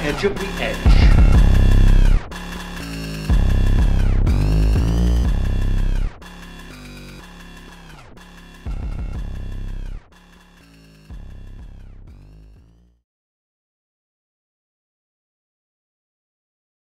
edge of the edge.